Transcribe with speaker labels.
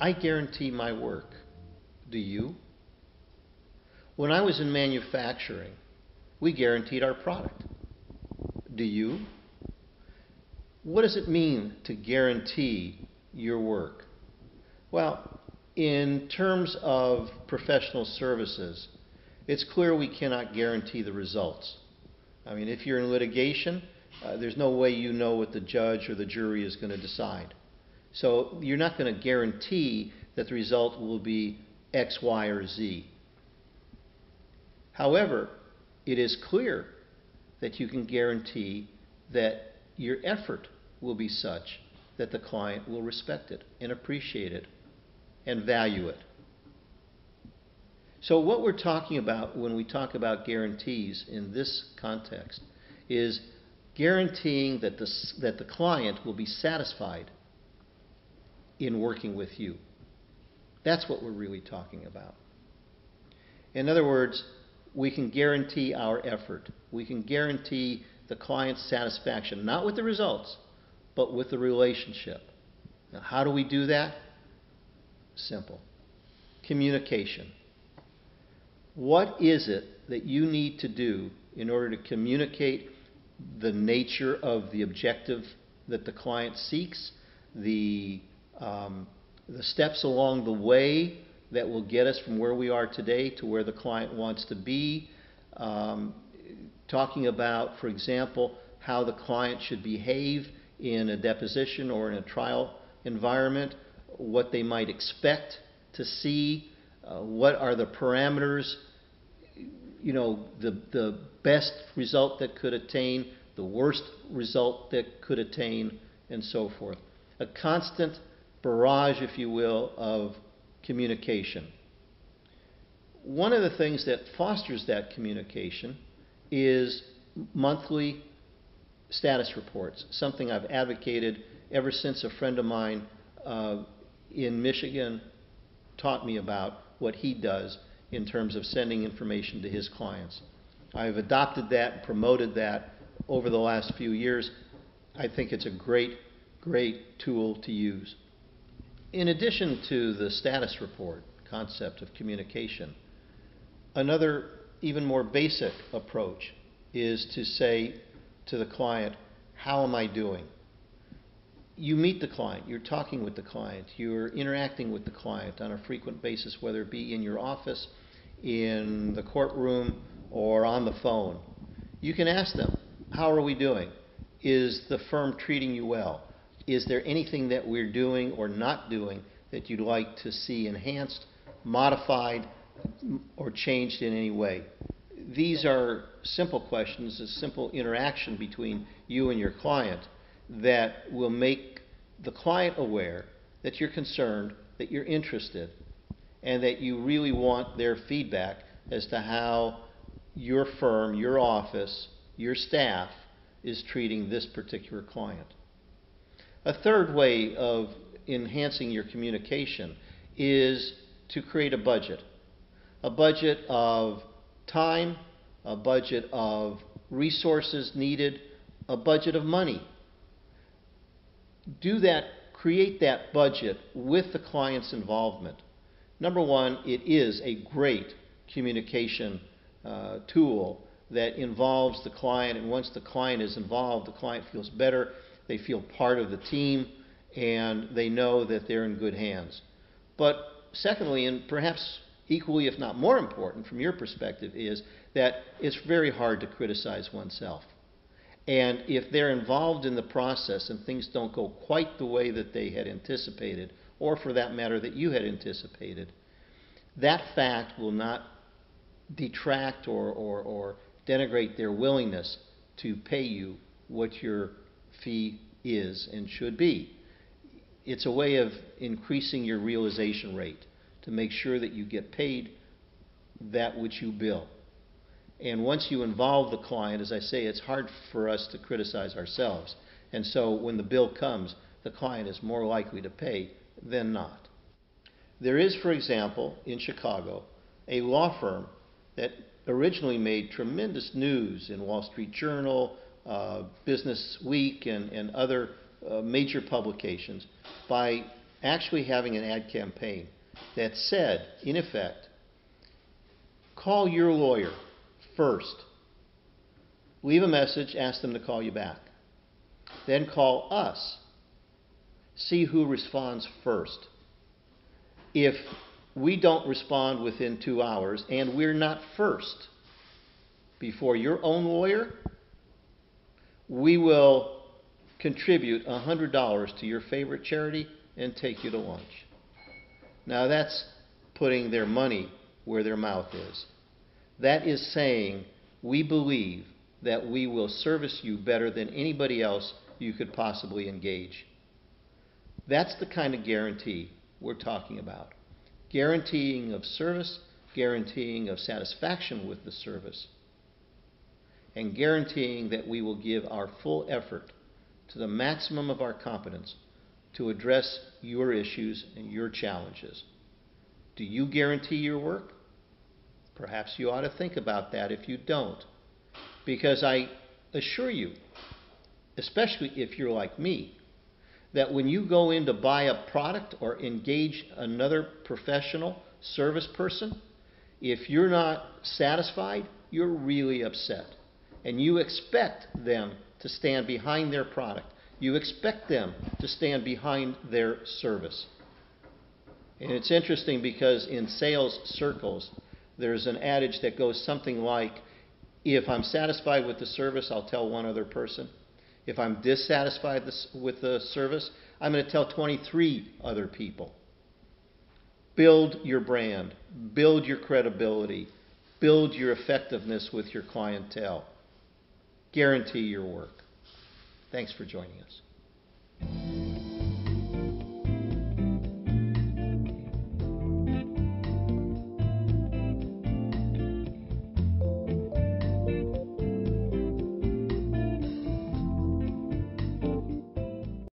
Speaker 1: I guarantee my work. Do you? When I was in manufacturing, we guaranteed our product. Do you? What does it mean to guarantee your work? Well, in terms of professional services, it's clear we cannot guarantee the results. I mean, if you're in litigation, uh, there's no way you know what the judge or the jury is going to decide. So you're not going to guarantee that the result will be X, Y, or Z. However, it is clear that you can guarantee that your effort will be such that the client will respect it and appreciate it and value it. So, what we're talking about when we talk about guarantees in this context is guaranteeing that the, that the client will be satisfied in working with you. That's what we're really talking about. In other words, we can guarantee our effort. We can guarantee the client's satisfaction, not with the results, but with the relationship. Now, how do we do that? Simple communication. What is it that you need to do in order to communicate the nature of the objective that the client seeks, the, um, the steps along the way that will get us from where we are today to where the client wants to be, um, talking about, for example, how the client should behave in a deposition or in a trial environment, what they might expect to see, uh, what are the parameters you know, the, the best result that could attain, the worst result that could attain, and so forth. A constant barrage, if you will, of communication. One of the things that fosters that communication is monthly status reports, something I've advocated ever since a friend of mine uh, in Michigan taught me about what he does in terms of sending information to his clients. I've adopted that and promoted that over the last few years. I think it's a great, great tool to use. In addition to the status report concept of communication, another even more basic approach is to say to the client, How am I doing? you meet the client, you're talking with the client, you're interacting with the client on a frequent basis, whether it be in your office, in the courtroom, or on the phone. You can ask them, How are we doing? Is the firm treating you well? Is there anything that we're doing or not doing that you'd like to see enhanced, modified, or changed in any way? These are simple questions, a simple interaction between you and your client that will make the client aware that you're concerned, that you're interested, and that you really want their feedback as to how your firm, your office, your staff is treating this particular client. A third way of enhancing your communication is to create a budget. A budget of time, a budget of resources needed, a budget of money do that, create that budget with the client's involvement. Number one, it is a great communication uh, tool that involves the client, and once the client is involved, the client feels better, they feel part of the team, and they know that they're in good hands. But secondly, and perhaps equally, if not more important from your perspective, is that it's very hard to criticize oneself. And if they're involved in the process and things don't go quite the way that they had anticipated, or for that matter, that you had anticipated, that fact will not detract or, or, or denigrate their willingness to pay you what your fee is and should be. It's a way of increasing your realization rate to make sure that you get paid that which you bill. And once you involve the client, as I say, it's hard for us to criticize ourselves. And so when the bill comes, the client is more likely to pay than not. There is, for example, in Chicago, a law firm that originally made tremendous news in Wall Street Journal, Business Week, and, and other uh, major publications by actually having an ad campaign that said, in effect, call your lawyer first. Leave a message, ask them to call you back. Then call us. See who responds first. If we don't respond within two hours and we're not first before your own lawyer, we will contribute $100 to your favorite charity and take you to lunch. Now that's putting their money where their mouth is. That is saying, we believe that we will service you better than anybody else you could possibly engage. That's the kind of guarantee we're talking about. Guaranteeing of service, guaranteeing of satisfaction with the service, and guaranteeing that we will give our full effort to the maximum of our competence to address your issues and your challenges. Do you guarantee your work? Perhaps you ought to think about that if you don't. Because I assure you, especially if you're like me, that when you go in to buy a product or engage another professional service person, if you're not satisfied, you're really upset. And you expect them to stand behind their product. You expect them to stand behind their service. And it's interesting because in sales circles, there's an adage that goes something like if I'm satisfied with the service, I'll tell one other person. If I'm dissatisfied with the service, I'm going to tell 23 other people. Build your brand, build your credibility, build your effectiveness with your clientele. Guarantee your work. Thanks for joining us.